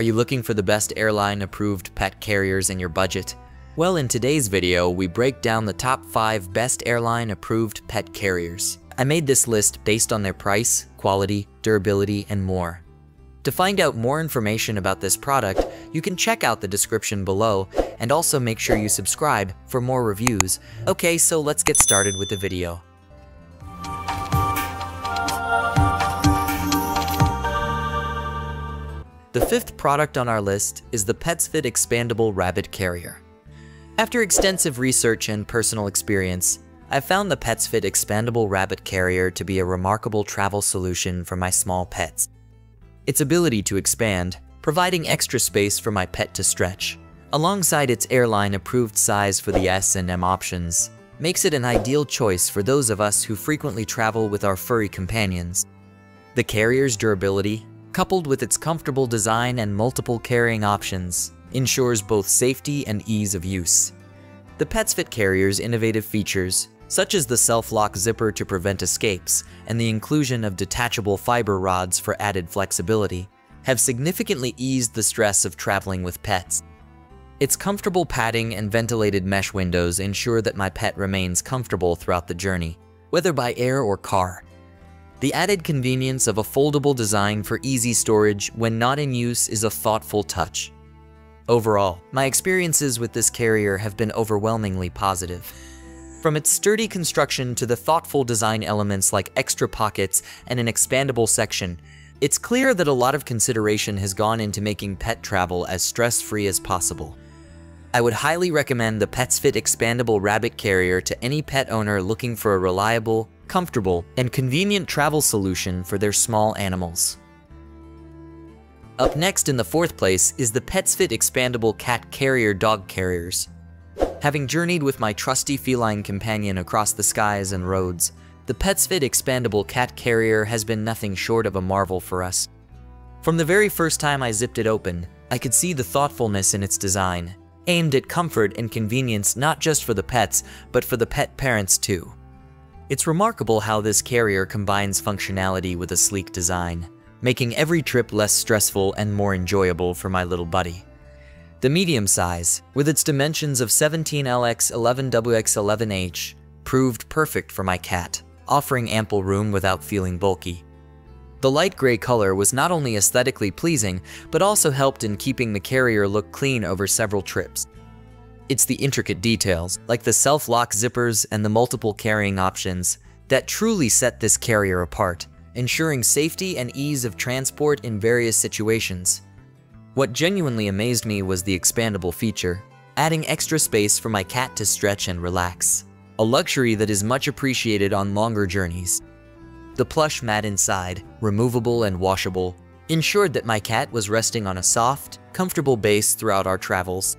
Are you looking for the best airline-approved pet carriers in your budget? Well, in today's video, we break down the top 5 best airline-approved pet carriers. I made this list based on their price, quality, durability, and more. To find out more information about this product, you can check out the description below and also make sure you subscribe for more reviews. Okay, so let's get started with the video. The fifth product on our list is the PetsFit Expandable Rabbit Carrier. After extensive research and personal experience, I found the PetsFit Expandable Rabbit Carrier to be a remarkable travel solution for my small pets. Its ability to expand, providing extra space for my pet to stretch, alongside its airline-approved size for the S and M options, makes it an ideal choice for those of us who frequently travel with our furry companions. The carrier's durability, coupled with its comfortable design and multiple carrying options, ensures both safety and ease of use. The PetsFit carrier's innovative features, such as the self-lock zipper to prevent escapes and the inclusion of detachable fiber rods for added flexibility, have significantly eased the stress of traveling with pets. Its comfortable padding and ventilated mesh windows ensure that my pet remains comfortable throughout the journey, whether by air or car. The added convenience of a foldable design for easy storage when not in use is a thoughtful touch. Overall, my experiences with this carrier have been overwhelmingly positive. From its sturdy construction to the thoughtful design elements like extra pockets and an expandable section, it's clear that a lot of consideration has gone into making pet travel as stress-free as possible. I would highly recommend the PetsFit Expandable Rabbit Carrier to any pet owner looking for a reliable, comfortable, and convenient travel solution for their small animals. Up next in the fourth place is the PetsFit Expandable Cat Carrier Dog Carriers. Having journeyed with my trusty feline companion across the skies and roads, the PetsFit Expandable Cat Carrier has been nothing short of a marvel for us. From the very first time I zipped it open, I could see the thoughtfulness in its design, aimed at comfort and convenience not just for the pets, but for the pet parents too. It's remarkable how this carrier combines functionality with a sleek design, making every trip less stressful and more enjoyable for my little buddy. The medium size, with its dimensions of 17LX 11WX11H, proved perfect for my cat, offering ample room without feeling bulky. The light gray color was not only aesthetically pleasing, but also helped in keeping the carrier look clean over several trips. It's the intricate details, like the self-lock zippers and the multiple carrying options, that truly set this carrier apart, ensuring safety and ease of transport in various situations. What genuinely amazed me was the expandable feature, adding extra space for my cat to stretch and relax, a luxury that is much appreciated on longer journeys. The plush mat inside, removable and washable, ensured that my cat was resting on a soft, comfortable base throughout our travels.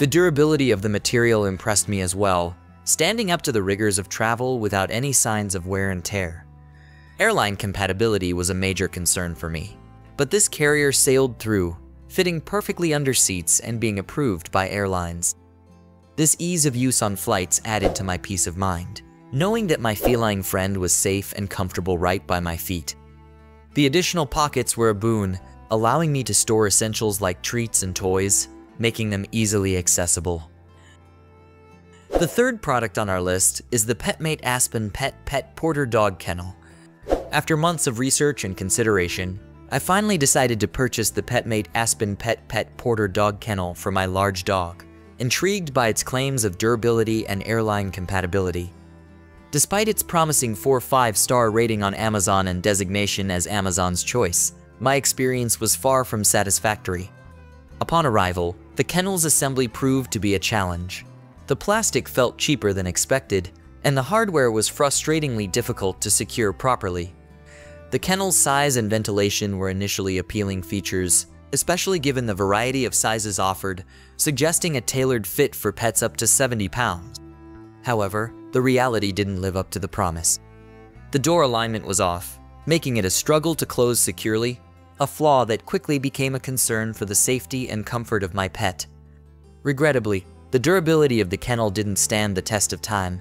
The durability of the material impressed me as well, standing up to the rigors of travel without any signs of wear and tear. Airline compatibility was a major concern for me, but this carrier sailed through, fitting perfectly under seats and being approved by airlines. This ease of use on flights added to my peace of mind, knowing that my feline friend was safe and comfortable right by my feet. The additional pockets were a boon, allowing me to store essentials like treats and toys, making them easily accessible. The third product on our list is the PetMate Aspen Pet Pet Porter Dog Kennel. After months of research and consideration, I finally decided to purchase the PetMate Aspen Pet Pet Porter Dog Kennel for my large dog, intrigued by its claims of durability and airline compatibility. Despite its promising 4-5 star rating on Amazon and designation as Amazon's choice, my experience was far from satisfactory. Upon arrival, the kennel's assembly proved to be a challenge. The plastic felt cheaper than expected, and the hardware was frustratingly difficult to secure properly. The kennel's size and ventilation were initially appealing features, especially given the variety of sizes offered, suggesting a tailored fit for pets up to 70 pounds. However, the reality didn't live up to the promise. The door alignment was off, making it a struggle to close securely a flaw that quickly became a concern for the safety and comfort of my pet. Regrettably, the durability of the kennel didn't stand the test of time.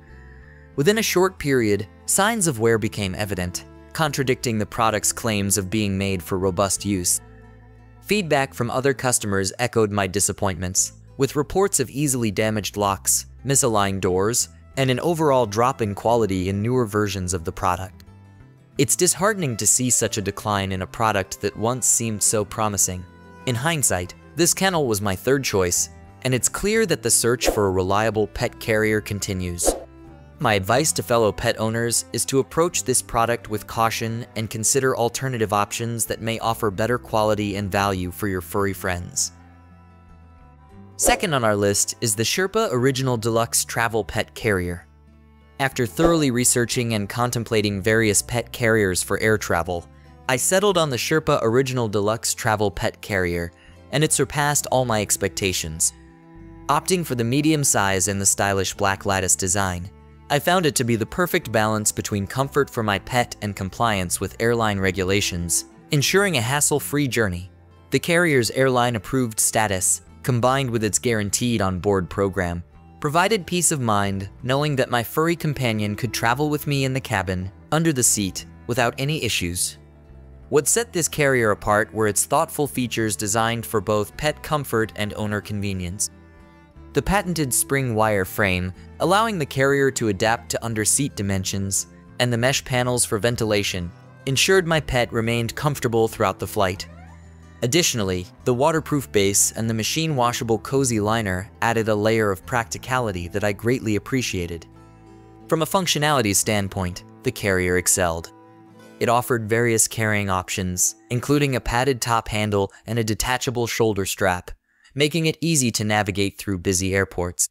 Within a short period, signs of wear became evident, contradicting the product's claims of being made for robust use. Feedback from other customers echoed my disappointments, with reports of easily damaged locks, misaligned doors, and an overall drop in quality in newer versions of the product. It's disheartening to see such a decline in a product that once seemed so promising. In hindsight, this kennel was my third choice, and it's clear that the search for a reliable pet carrier continues. My advice to fellow pet owners is to approach this product with caution and consider alternative options that may offer better quality and value for your furry friends. Second on our list is the Sherpa Original Deluxe Travel Pet Carrier. After thoroughly researching and contemplating various pet carriers for air travel, I settled on the Sherpa Original Deluxe Travel Pet Carrier, and it surpassed all my expectations. Opting for the medium size and the stylish black lattice design, I found it to be the perfect balance between comfort for my pet and compliance with airline regulations, ensuring a hassle-free journey. The carrier's airline-approved status, combined with its guaranteed on-board program, provided peace of mind knowing that my furry companion could travel with me in the cabin, under the seat, without any issues. What set this carrier apart were its thoughtful features designed for both pet comfort and owner convenience. The patented spring wire frame, allowing the carrier to adapt to under-seat dimensions, and the mesh panels for ventilation, ensured my pet remained comfortable throughout the flight. Additionally, the waterproof base and the machine washable cozy liner added a layer of practicality that I greatly appreciated. From a functionality standpoint, the carrier excelled. It offered various carrying options, including a padded top handle and a detachable shoulder strap, making it easy to navigate through busy airports.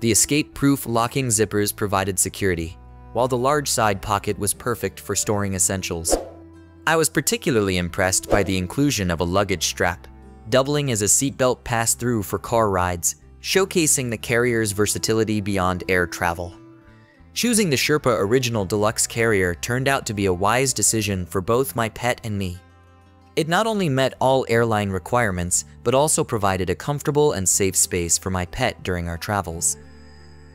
The escape-proof locking zippers provided security, while the large side pocket was perfect for storing essentials. I was particularly impressed by the inclusion of a luggage strap, doubling as a seatbelt pass-through for car rides, showcasing the carrier's versatility beyond air travel. Choosing the Sherpa Original Deluxe Carrier turned out to be a wise decision for both my pet and me. It not only met all airline requirements, but also provided a comfortable and safe space for my pet during our travels.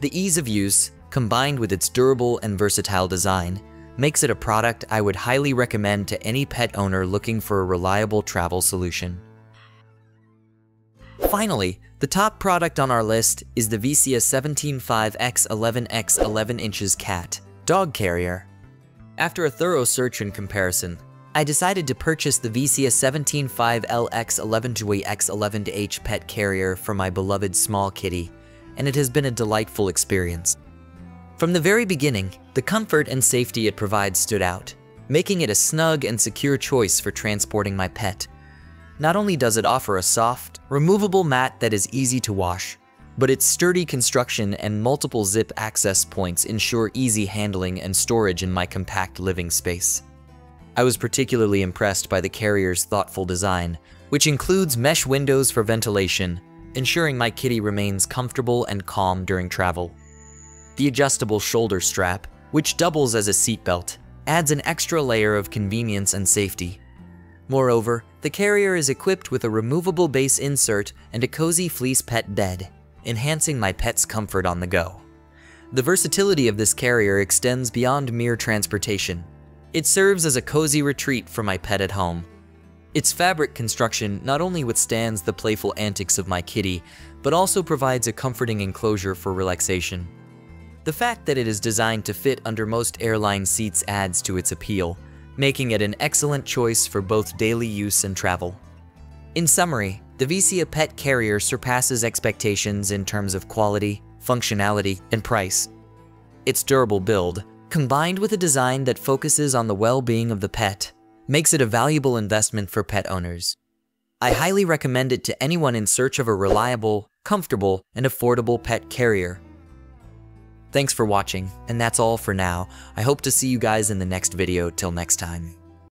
The ease of use, combined with its durable and versatile design, makes it a product I would highly recommend to any pet owner looking for a reliable travel solution. Finally, the top product on our list is the Vceoa 17.5x 11x 11 inches cat dog carrier. After a thorough search and comparison, I decided to purchase the Vceoa 17.5LX 11-X 11H pet carrier for my beloved small kitty, and it has been a delightful experience. From the very beginning, the comfort and safety it provides stood out, making it a snug and secure choice for transporting my pet. Not only does it offer a soft, removable mat that is easy to wash, but its sturdy construction and multiple zip access points ensure easy handling and storage in my compact living space. I was particularly impressed by the carrier's thoughtful design, which includes mesh windows for ventilation, ensuring my kitty remains comfortable and calm during travel. The adjustable shoulder strap, which doubles as a seatbelt, adds an extra layer of convenience and safety. Moreover, the carrier is equipped with a removable base insert and a cozy fleece pet bed, enhancing my pet's comfort on the go. The versatility of this carrier extends beyond mere transportation. It serves as a cozy retreat for my pet at home. Its fabric construction not only withstands the playful antics of my kitty, but also provides a comforting enclosure for relaxation. The fact that it is designed to fit under most airline seats adds to its appeal, making it an excellent choice for both daily use and travel. In summary, the Vceoa Pet Carrier surpasses expectations in terms of quality, functionality, and price. Its durable build, combined with a design that focuses on the well-being of the pet, makes it a valuable investment for pet owners. I highly recommend it to anyone in search of a reliable, comfortable, and affordable pet carrier Thanks for watching, and that's all for now. I hope to see you guys in the next video. Till next time.